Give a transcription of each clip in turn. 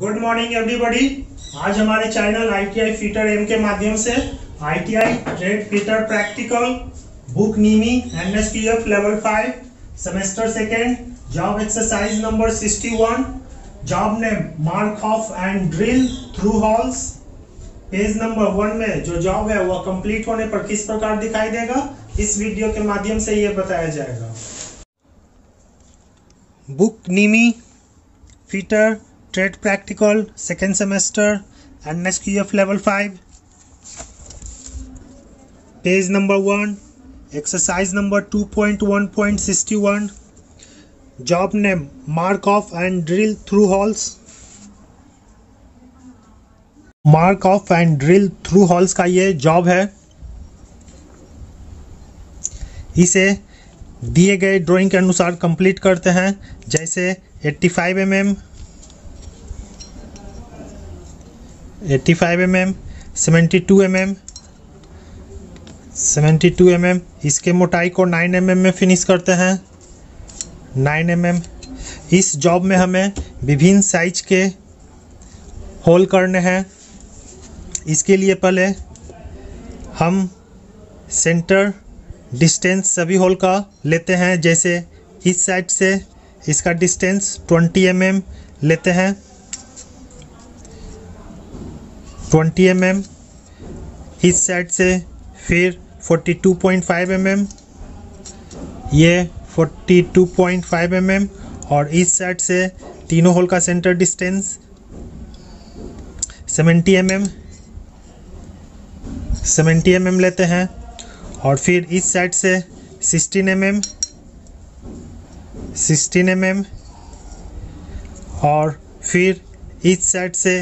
Good morning everybody आज हमारे channel ITI fitter M के माध्यम से ITI trade fitter practical book NIMI NSQF level five semester second job exercise number 61 job name mark off and drill through holes page number one में जो job है वह complete होने पर किस प्रकार दिखाई देगा? इस वीडियो के माध्यम से यह बताया जाएगा। Book NIMI fitter trade practical second semester N S Q F level five page number one exercise number two point one point sixty one job name mark off and drill through holes mark off and drill through holes का ये job है। इसे दिए गए drawing के अनुसार complete करते हैं, जैसे 85 five M M eighty five M M, seventy two M M, seventy two M M. इसके मोटाई को नाइन एम एम में फिनिश करते हैं। Nine M M. इस जॉब में हमें विभिन्न साइज़ के होल करने हैं। इसके लिए पहले हम सेंटर डिस्टेंस सभी होल का लेते हैं। जैसे इस साइड से इसका डिस्टेंस 20 एम mm लेते हैं। 20 एम एम, इस साइड से फिर 42.5 एम mm ये 42.5 एम mm और इस साइड से तीनों होल का centre distance 70 M mm 70 M mm लेते हैं और फिर इस साइड से 16 M M, sixteen M M और फिर इस साइड से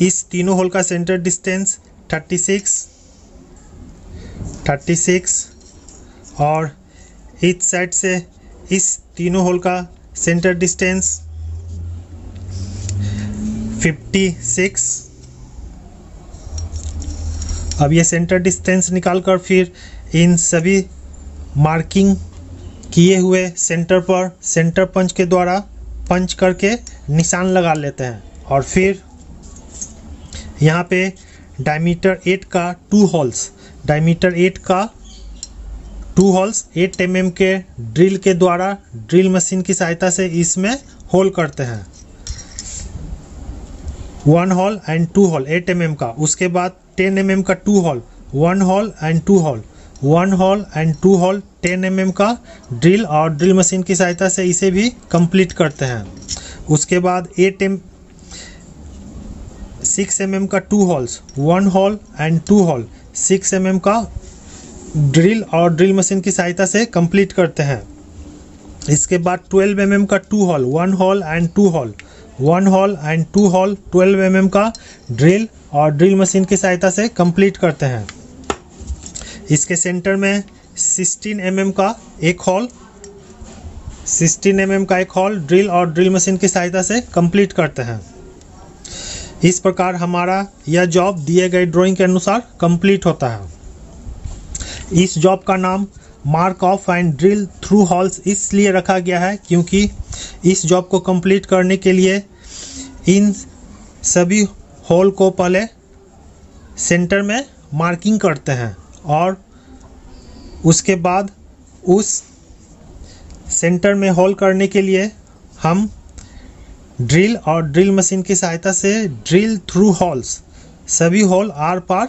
इस तीनों होल का सेंटर डिस्टेंस 36 36 और इस साइड से इस तीनों होल का सेंटर डिस्टेंस 56 अब ये सेंटर डिस्टेंस निकाल कर फिर इन सभी मार्किंग किए हुए सेंटर पर सेंटर पंच के द्वारा पंच करके निशान लगा लेते हैं और फिर यहाँ पे डायमीटर 8 का टू हॉल्स डायमीटर 8 का टू हॉल्स 8 एम के ड्रिल के द्वारा ड्रिल मशीन की सहायता से इसमें होल करते हैं। One hole and two hole 8 M का। उसके बाद 10 एम का two hole one hole and two hole one hole and two hole 10 M का ड्रिल और ड्रिल मशीन की सहायता से इसे भी कंप्लीट करते हैं। उसके बाद 8 एम सिक्स एम का two holes one hole and two hole six M का ड्रिल और ड्रिल मशीन की सहायता से कंप्लीट करते हैं। इसके बाद 12 एम का two hole one hole and two hole one hole and two hole 12 M का ड्रिल और ड्रिल मशीन की सहायता से कंप्लीट करते हैं। इसके सेंटर में 16 एम का एक हॉल 16 एम का एक हॉल ड्रिल और ड्रिल मशीन की सहायता से कंप्लीट करते हैं। इस प्रकार हमारा यह जॉब दिए गए ड्राइंग के अनुसार कंप्लीट होता है। इस जॉब का नाम mark off and drill through holes इसलिए रखा गया है क्योंकि इस जॉब को कंप्लीट करने के लिए इन सभी होल को पहले सेंटर में मार्किंग करते हैं और उसके बाद उस सेंटर में होल करने के लिए हम ड्रिल और ड्रिल मशीन की सहायता से ड्रिल थ्रू हॉल्स सभी हॉल आर पार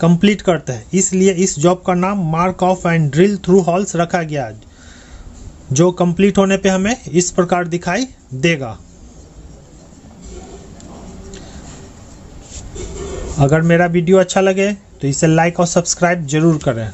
कंप्लीट करते हैं। इसलिए इस जॉब का नाम mark off and drill through holes रखा गया, जो कंप्लीट होने पे हमें इस प्रकार दिखाई देगा। अगर मेरा वीडियो अच्छा लगे तो इसे लाइक और सब्सक्राइब ज़रूर करें।